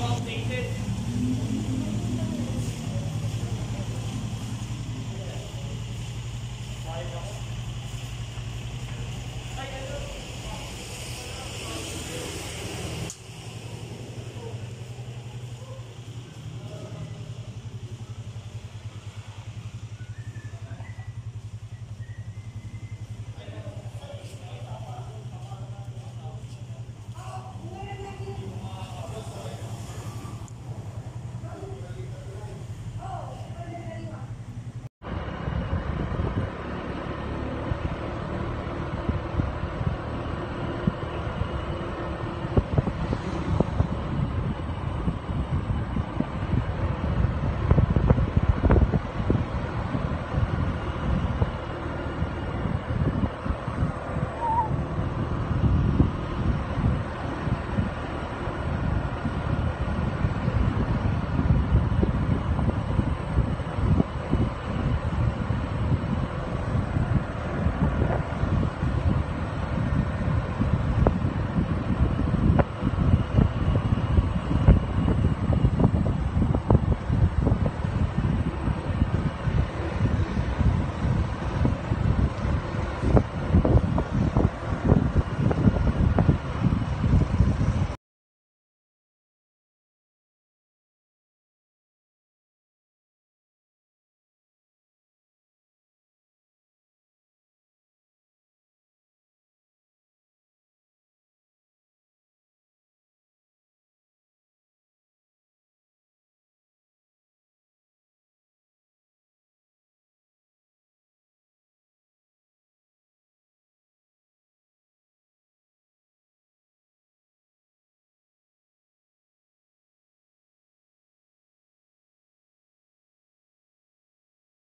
you painted?